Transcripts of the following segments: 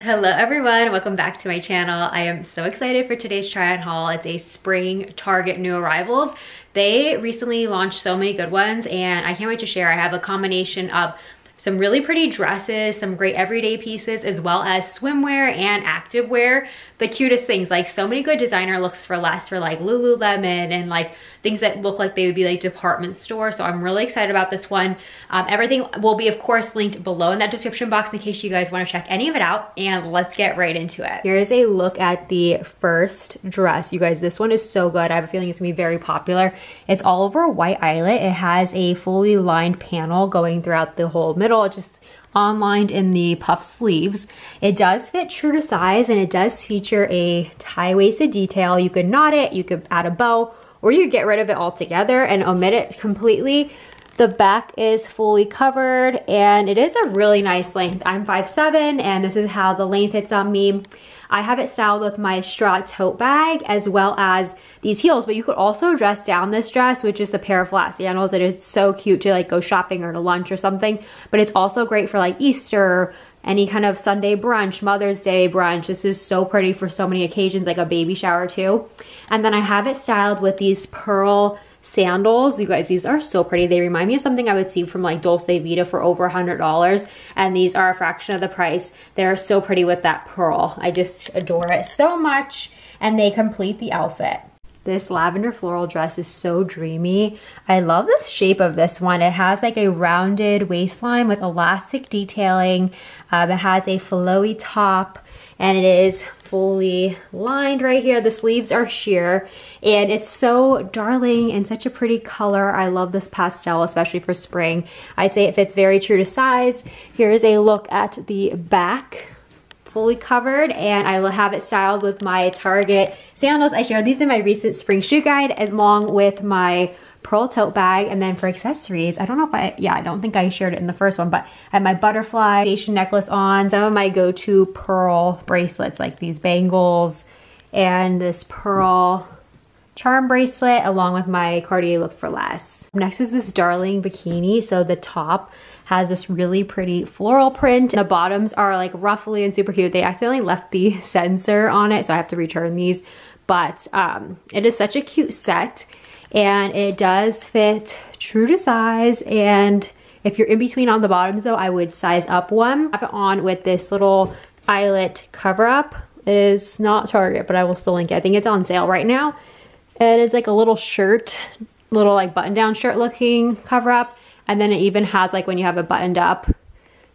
Hello everyone, welcome back to my channel. I am so excited for today's try on haul. It's a spring Target new arrivals. They recently launched so many good ones and I can't wait to share. I have a combination of some really pretty dresses, some great everyday pieces, as well as swimwear and activewear. The cutest things, like so many good designer looks for less for like Lululemon and like things that look like they would be like department store. So I'm really excited about this one. Um, everything will be of course linked below in that description box in case you guys wanna check any of it out and let's get right into it. Here's a look at the first dress. You guys, this one is so good. I have a feeling it's gonna be very popular. It's all over white eyelet. It has a fully lined panel going throughout the whole middle. Just online in the puff sleeves. It does fit true to size and it does feature a tie-waisted detail. You could knot it, you could add a bow, or you get rid of it altogether and omit it completely. The back is fully covered and it is a really nice length. I'm 5'7", and this is how the length hits on me. I have it styled with my straw tote bag as well as these heels, but you could also dress down this dress with just a pair of flat sandals. It is so cute to like go shopping or to lunch or something, but it's also great for like Easter, any kind of Sunday brunch, Mother's Day brunch. This is so pretty for so many occasions, like a baby shower too. And then I have it styled with these pearl sandals. You guys, these are so pretty. They remind me of something I would see from like Dolce Vita for over a $100. And these are a fraction of the price. They're so pretty with that pearl. I just adore it so much. And they complete the outfit. This lavender floral dress is so dreamy. I love the shape of this one. It has like a rounded waistline with elastic detailing. Um, it has a flowy top and it is fully lined right here. The sleeves are sheer and it's so darling and such a pretty color. I love this pastel, especially for spring. I'd say it fits very true to size. Here's a look at the back fully covered and I will have it styled with my Target sandals. I shared these in my recent spring shoe guide along with my pearl tote bag and then for accessories I don't know if I yeah I don't think I shared it in the first one but I have my butterfly station necklace on some of my go-to pearl bracelets like these bangles and this pearl charm bracelet along with my Cartier look for less. Next is this darling bikini so the top has this really pretty floral print. The bottoms are like ruffly and super cute. They accidentally left the sensor on it, so I have to return these. But um, it is such a cute set and it does fit true to size and if you're in between on the bottoms though, I would size up one. I have it on with this little eyelet cover up. It is not Target, but I will still link it. I think it's on sale right now. And it's like a little shirt, little like button down shirt looking cover up. And then it even has like when you have it buttoned up,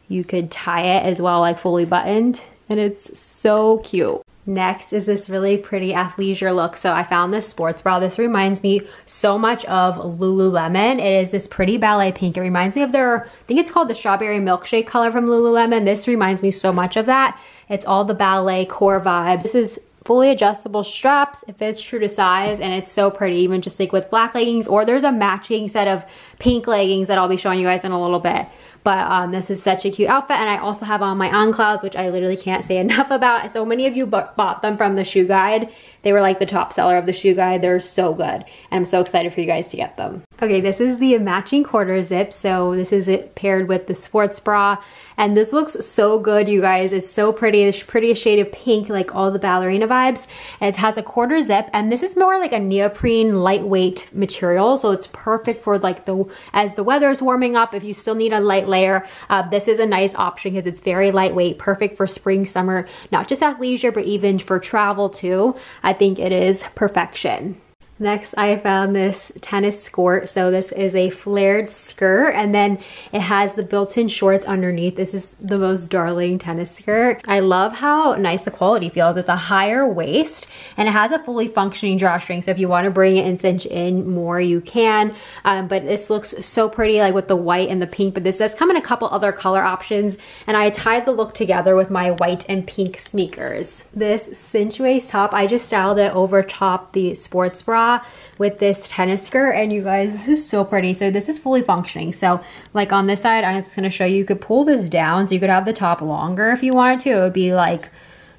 you could tie it as well, like fully buttoned. And it's so cute. Next is this really pretty athleisure look. So I found this sports bra. This reminds me so much of Lululemon. It is this pretty ballet pink. It reminds me of their, I think it's called the strawberry milkshake color from Lululemon. This reminds me so much of that. It's all the ballet core vibes. This is fully adjustable straps. It fits true to size and it's so pretty even just like with black leggings or there's a matching set of pink leggings that I'll be showing you guys in a little bit. But um, this is such a cute outfit and I also have on my On Clouds which I literally can't say enough about. So many of you bought them from the shoe guide. They were like the top seller of the shoe guide. They're so good and I'm so excited for you guys to get them. Okay, this is the matching quarter zip. So this is it paired with the sports bra and this looks so good, you guys. It's so pretty. It's prettiest shade of pink, like all the ballerina vibes. It has a quarter zip, and this is more like a neoprene lightweight material. So it's perfect for like the, as the weather is warming up, if you still need a light layer, uh, this is a nice option because it's very lightweight, perfect for spring, summer, not just athleisure, but even for travel too. I think it is perfection. Next, I found this tennis skirt. So this is a flared skirt and then it has the built-in shorts underneath. This is the most darling tennis skirt. I love how nice the quality feels. It's a higher waist and it has a fully functioning drawstring. So if you want to bring it and cinch in more, you can. Um, but this looks so pretty like with the white and the pink, but this does come in a couple other color options. And I tied the look together with my white and pink sneakers. This cinch waist top, I just styled it over top the sports bra with this tennis skirt and you guys this is so pretty. So this is fully functioning. So like on this side I'm just going to show you you could pull this down so you could have the top longer if you wanted to. It would be like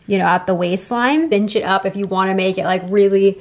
you know at the waistline. Cinch it up if you want to make it like really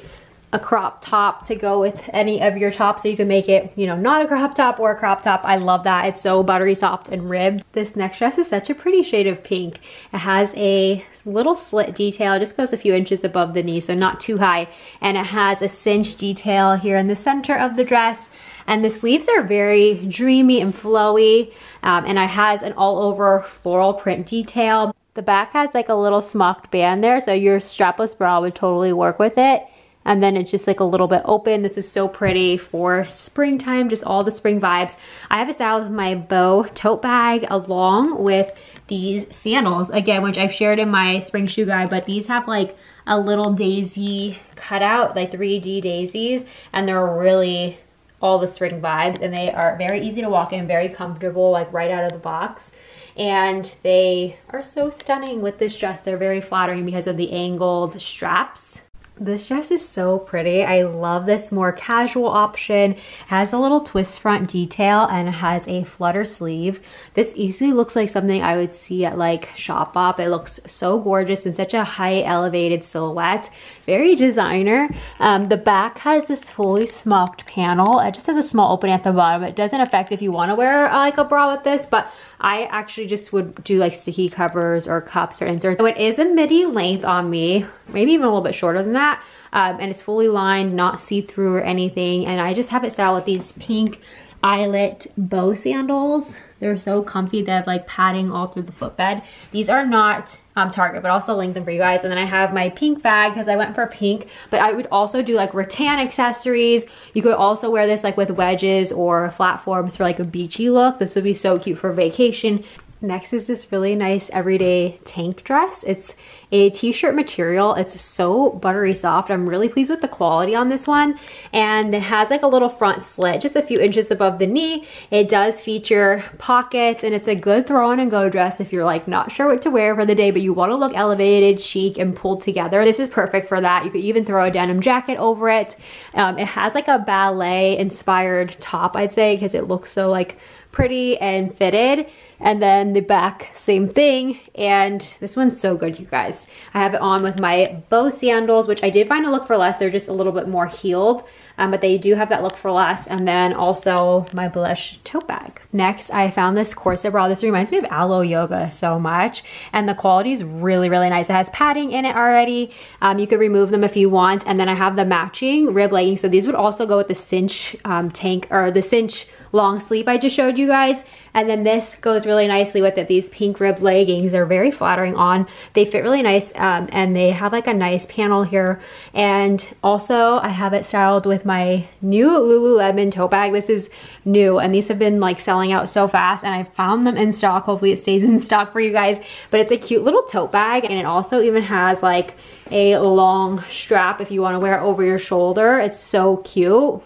a crop top to go with any of your tops so you can make it, you know, not a crop top or a crop top. I love that. It's so buttery soft and ribbed. This next dress is such a pretty shade of pink. It has a little slit detail, it just goes a few inches above the knee, so not too high. And it has a cinch detail here in the center of the dress. And the sleeves are very dreamy and flowy. Um, and it has an all over floral print detail. The back has like a little smocked band there, so your strapless bra would totally work with it and then it's just like a little bit open. This is so pretty for springtime, just all the spring vibes. I have it styled with my bow tote bag along with these sandals, again, which I've shared in my spring shoe guide, but these have like a little daisy cutout, like 3D daisies, and they're really all the spring vibes, and they are very easy to walk in, very comfortable, like right out of the box. And they are so stunning with this dress. They're very flattering because of the angled straps this dress is so pretty. I love this more casual option. Has a little twist front detail and has a flutter sleeve. This easily looks like something I would see at like Shop Shopbop. It looks so gorgeous and such a high elevated silhouette. Very designer. Um, the back has this fully smocked panel. It just has a small opening at the bottom. It doesn't affect if you want to wear uh, like a bra with this, but I actually just would do like sticky covers or cups or inserts. So it is a midi length on me, maybe even a little bit shorter than that. Um, and it's fully lined, not see-through or anything. And I just have it styled with these pink eyelet bow sandals. They're so comfy. They have like padding all through the footbed. These are not um, Target, but also link them for you guys. And then I have my pink bag because I went for pink, but I would also do like rattan accessories. You could also wear this like with wedges or platforms for like a beachy look. This would be so cute for vacation. Next is this really nice everyday tank dress. It's a t-shirt material. It's so buttery soft. I'm really pleased with the quality on this one. And it has like a little front slit, just a few inches above the knee. It does feature pockets and it's a good throw on and go dress if you're like not sure what to wear for the day, but you wanna look elevated, chic, and pulled together. This is perfect for that. You could even throw a denim jacket over it. Um, it has like a ballet inspired top, I'd say, because it looks so like pretty and fitted. And then the back, same thing. And this one's so good, you guys. I have it on with my bow sandals, which I did find a look for less. They're just a little bit more heeled. Um, but they do have that look for less. And then also my blush tote bag. Next, I found this corset bra. This reminds me of Alo Yoga so much. And the quality is really, really nice. It has padding in it already. Um, you could remove them if you want. And then I have the matching rib leggings. So these would also go with the cinch um, tank or the cinch long sleeve I just showed you guys. And then this goes really nicely with it. These pink rib leggings, they're very flattering on. They fit really nice um, and they have like a nice panel here. And also I have it styled with my new Lululemon tote bag. This is new and these have been like selling out so fast and I found them in stock. Hopefully it stays in stock for you guys. But it's a cute little tote bag and it also even has like a long strap if you want to wear it over your shoulder. It's so cute.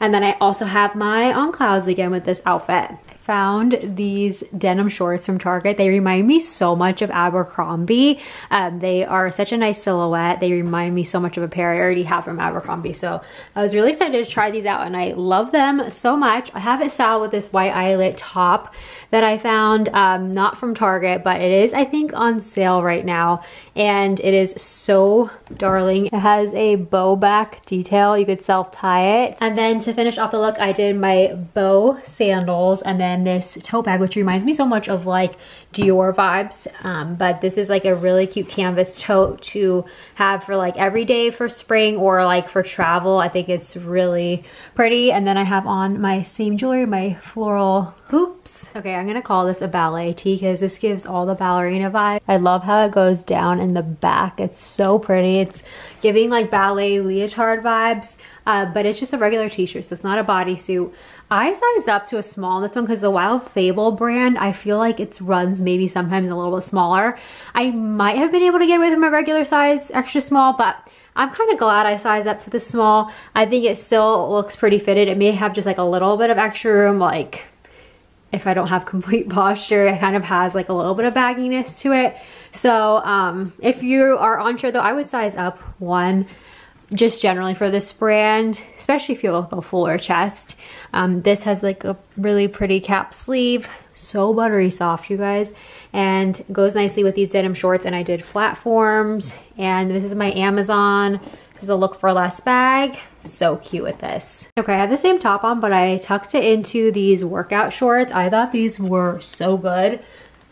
And then I also have my on clouds again with this outfit I found these denim shorts from Target. They remind me so much of Abercrombie. Um, they are such a nice silhouette. They remind me so much of a pair I already have from Abercrombie. So I was really excited to try these out and I love them so much. I have it styled with this white eyelet top that I found, um, not from Target, but it is, I think, on sale right now. And it is so darling. It has a bow back detail. You could self tie it. And then to finish off the look, I did my bow sandals and then this tote bag, which reminds me so much of like Dior vibes. Um, but this is like a really cute canvas tote to have for like every day for spring or like for travel. I think it's really pretty. And then I have on my same jewelry, my floral hoops. Okay, I'm gonna call this a ballet tee because this gives all the ballerina vibe. I love how it goes down in the back. It's so pretty. It's giving like ballet leotard vibes, uh, but it's just a regular t-shirt, so it's not a bodysuit. I sized up to a small in this one because the Wild Fable brand, I feel like it runs maybe sometimes a little bit smaller. I might have been able to get away with my regular size extra small, but I'm kind of glad I sized up to the small. I think it still looks pretty fitted. It may have just like a little bit of extra room, like if I don't have complete posture, it kind of has like a little bit of bagginess to it. So um, if you are unsure though, I would size up one just generally for this brand, especially if you have a fuller chest. Um, this has like a really pretty cap sleeve, so buttery soft, you guys, and goes nicely with these denim shorts. And I did flat forms, and this is my Amazon This is a look for less bag. So cute with this. Okay, I have the same top on, but I tucked it into these workout shorts. I thought these were so good.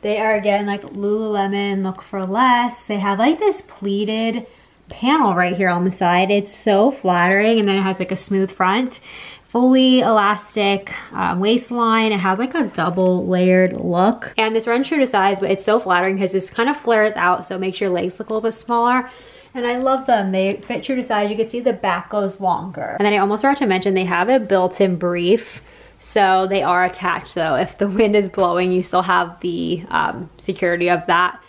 They are again like Lululemon look for less. They have like this pleated panel right here on the side. It's so flattering and then it has like a smooth front fully elastic um, waistline. It has like a double layered look. And this runs true to size, but it's so flattering because this kind of flares out, so it makes your legs look a little bit smaller. And I love them. They fit true to size. You can see the back goes longer. And then I almost forgot to mention they have a built-in brief. So they are attached. So if the wind is blowing, you still have the um, security of that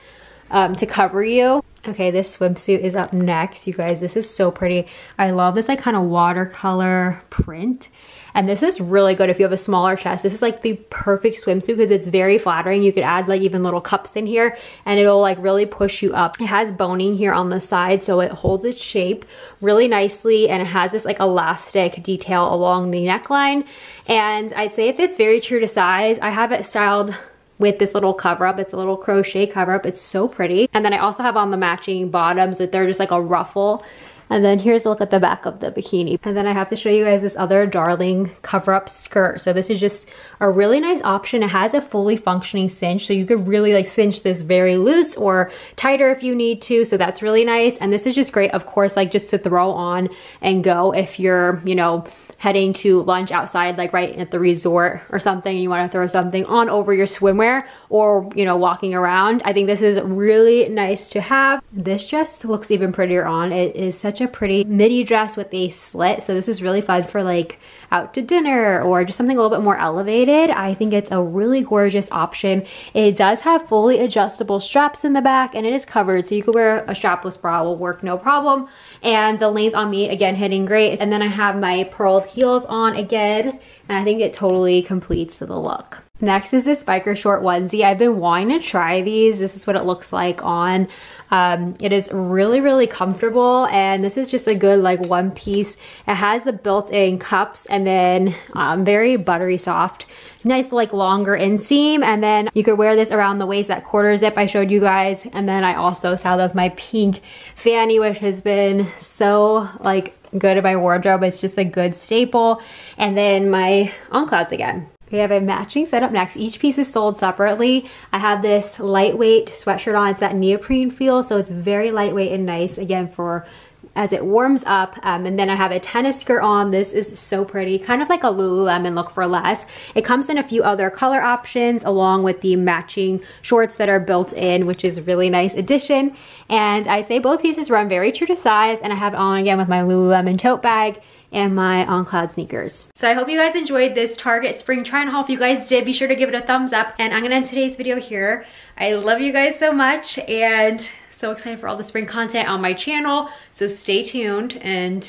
um, to cover you. Okay, this swimsuit is up next. You guys, this is so pretty. I love this like kind of watercolor print. And this is really good if you have a smaller chest. This is like the perfect swimsuit because it's very flattering. You could add like even little cups in here and it'll like really push you up. It has boning here on the side so it holds its shape really nicely and it has this like elastic detail along the neckline. And I'd say if it's very true to size, I have it styled with this little cover up. It's a little crochet cover up. It's so pretty. And then I also have on the matching bottoms that they're just like a ruffle. And then here's a look at the back of the bikini. And then I have to show you guys this other darling cover up skirt. So this is just a really nice option. It has a fully functioning cinch. So you could really like cinch this very loose or tighter if you need to. So that's really nice. And this is just great, of course, like just to throw on and go if you're, you know, heading to lunch outside, like right at the resort or something, and you wanna throw something on over your swimwear or, you know, walking around. I think this is really nice to have. This dress looks even prettier on. It is such a pretty midi dress with a slit. So this is really fun for like out to dinner or just something a little bit more elevated. I think it's a really gorgeous option. It does have fully adjustable straps in the back and it is covered so you could wear a strapless bra will work no problem. And the length on me, again, hitting great. And then I have my pearled heels on again and I think it totally completes the look. Next is this biker short onesie. I've been wanting to try these. This is what it looks like on. Um, it is really, really comfortable and this is just a good like one piece. It has the built-in cups and then um, very buttery soft. Nice like longer inseam and then you could wear this around the waist, that quarter zip I showed you guys. And then I also saw of my pink fanny which has been so like good in my wardrobe. It's just a good staple. And then my on clouds again. We have a matching setup next. Each piece is sold separately. I have this lightweight sweatshirt on. It's that neoprene feel, so it's very lightweight and nice, again, for as it warms up. Um, and then I have a tennis skirt on. This is so pretty, kind of like a Lululemon look for less. It comes in a few other color options along with the matching shorts that are built in, which is a really nice addition. And I say both pieces run very true to size and I have it on again with my Lululemon tote bag and my On Cloud sneakers. So I hope you guys enjoyed this Target spring try on haul. If you guys did, be sure to give it a thumbs up. And I'm gonna end today's video here. I love you guys so much and so excited for all the spring content on my channel. So stay tuned and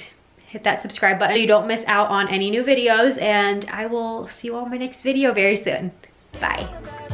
hit that subscribe button so you don't miss out on any new videos. And I will see you all in my next video very soon. Bye.